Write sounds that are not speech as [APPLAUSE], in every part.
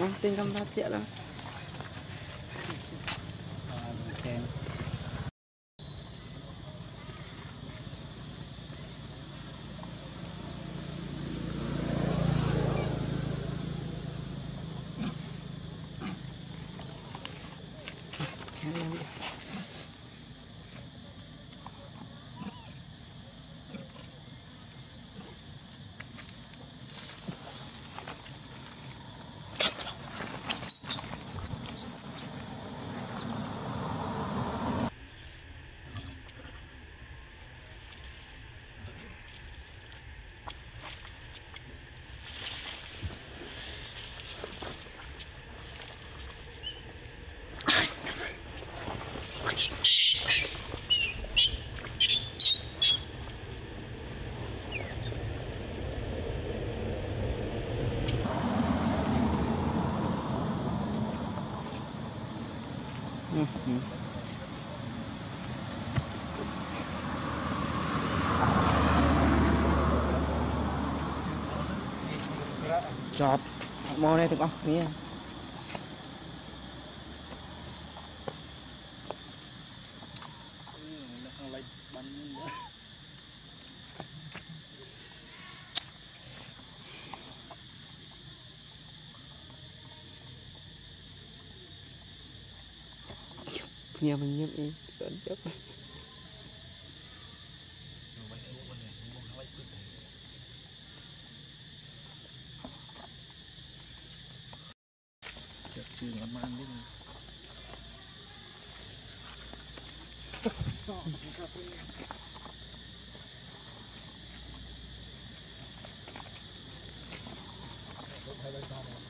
哦，先跟大家了。ừ. chọt mô này thực không nghĩa nhà mình nhấp ý vẫn chấp chưa nó mang Thank you.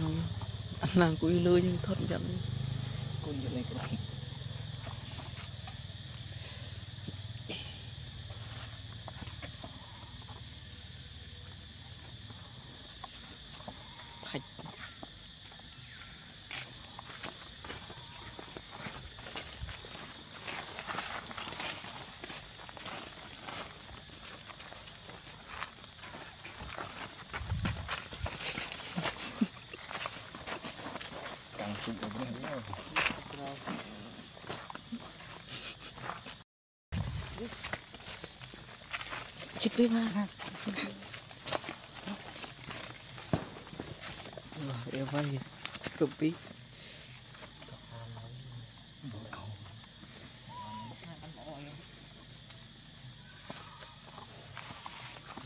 ខ្ញុំអង្គុយលឿនថត់យ៉ាងអង្គុយយ៉ាងនេះ tiếng ha em vay copy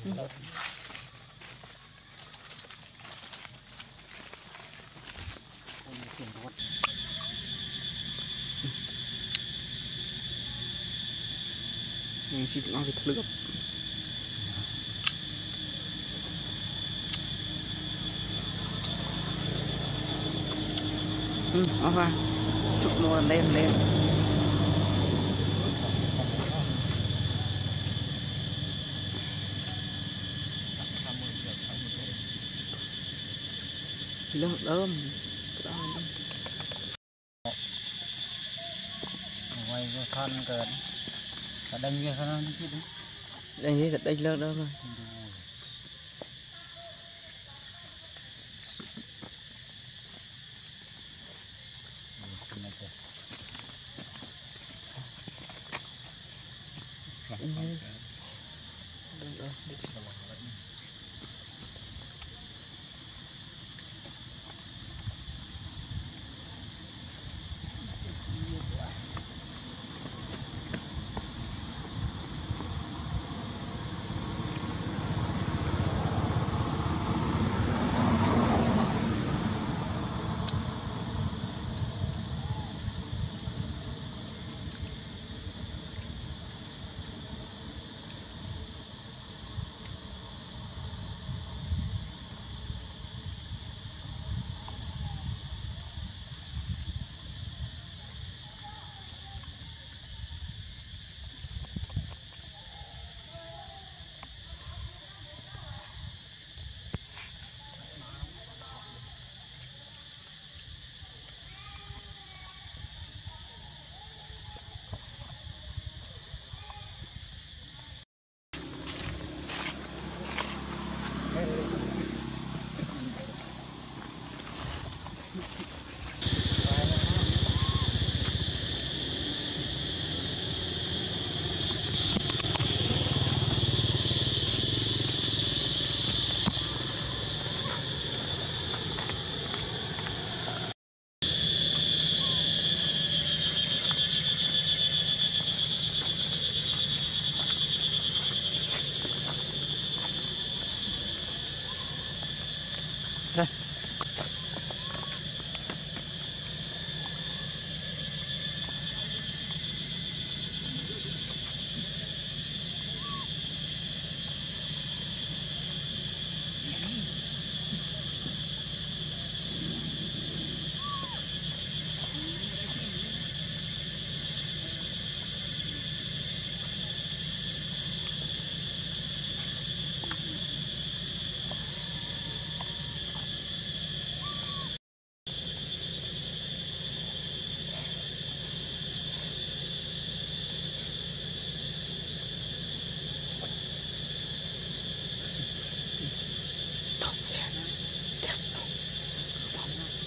biết Mình xin nó thì thật lực oha chụp luôn lên lên. Lớp lớm quay vô thân cờn đánh vô thân đánh gì thật đánh lớp lớm rồi. Ừ. Doon, oh. Dito naman. Okay. [LAUGHS]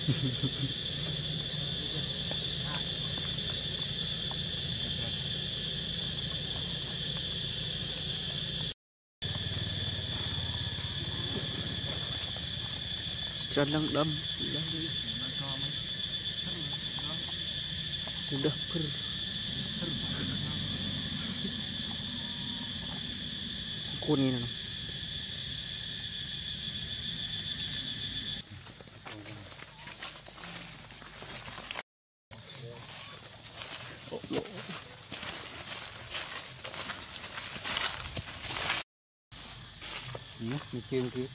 cho lăng đâm. Udah per kuning 見よ見切れ抜き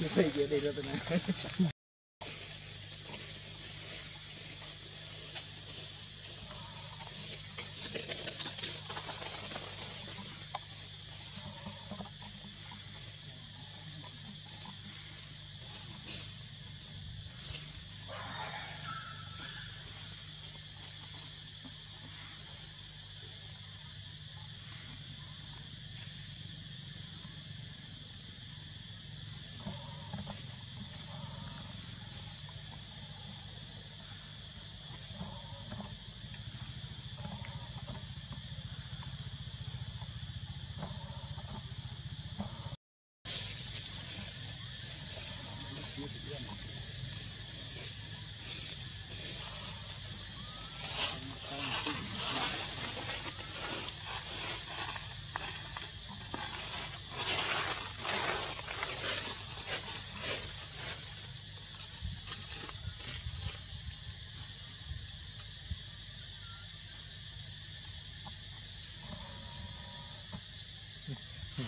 You can't get it up in there.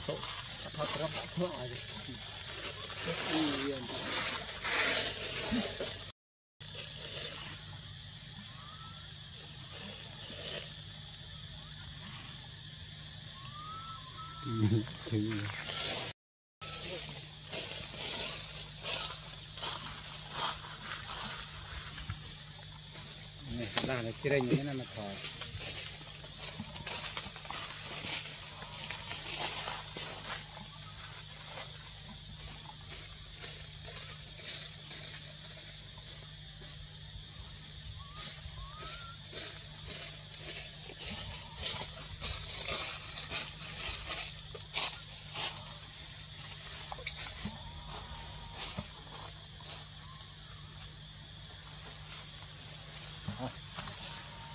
Sửa. thật rất thoải này là cái rình như này mà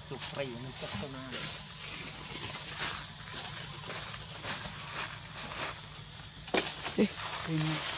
ទូព្រៃនឹងទឹកទៅណានេះ